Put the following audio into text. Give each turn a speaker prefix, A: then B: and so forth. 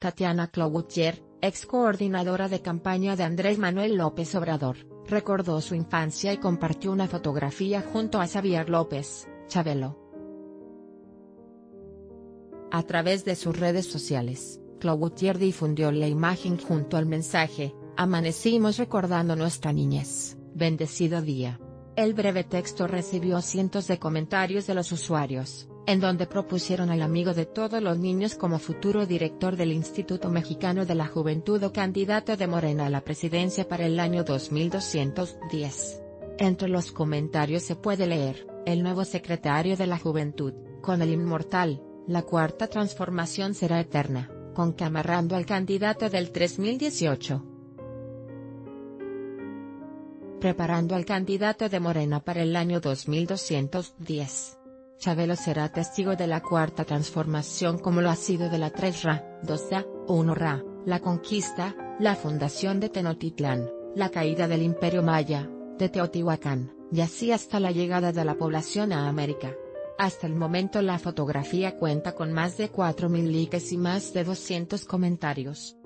A: Tatiana Cloutier, ex coordinadora de campaña de Andrés Manuel López Obrador, recordó su infancia y compartió una fotografía junto a Xavier López, Chabelo. A través de sus redes sociales, Cloutier difundió la imagen junto al mensaje, Amanecimos recordando nuestra niñez, bendecido día. El breve texto recibió cientos de comentarios de los usuarios, en donde propusieron al amigo de todos los niños como futuro director del Instituto Mexicano de la Juventud o candidato de Morena a la presidencia para el año 2210. Entre los comentarios se puede leer, el nuevo secretario de la Juventud, con el inmortal, la cuarta transformación será eterna, con camarrando al candidato del 3018 preparando al candidato de Morena para el año 2210. Chabelo será testigo de la cuarta transformación como lo ha sido de la 3RA, 2RA, 1RA, la conquista, la fundación de Tenotitlán, la caída del Imperio Maya, de Teotihuacán, y así hasta la llegada de la población a América. Hasta el momento la fotografía cuenta con más de 4.000 likes y más de 200 comentarios.